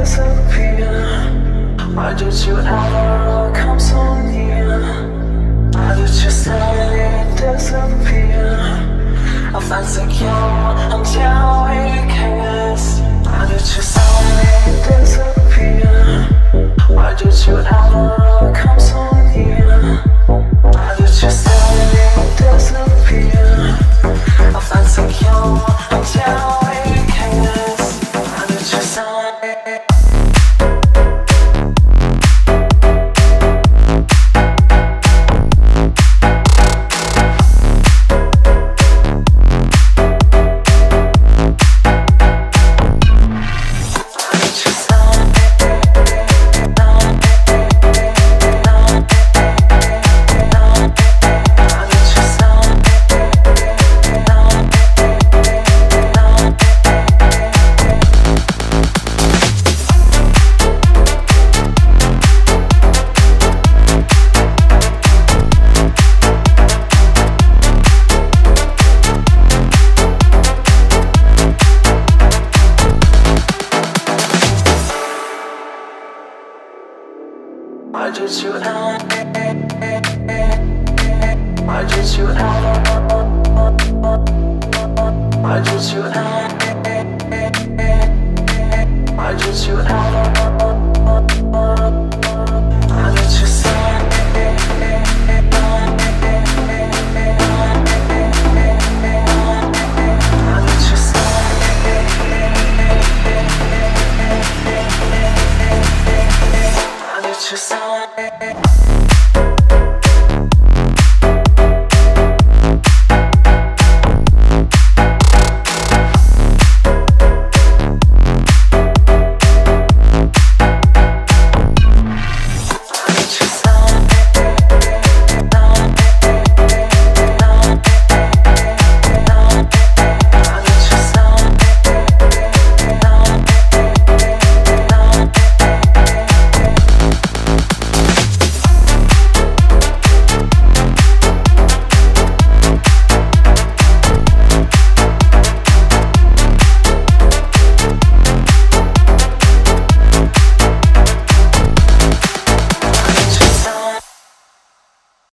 disappear? Why did you ever come so near? Why did you suddenly disappear? I felt secure until we kissed. Why did you suddenly disappear? Why did you ever? Why did you ever? Why did you ever? your sign.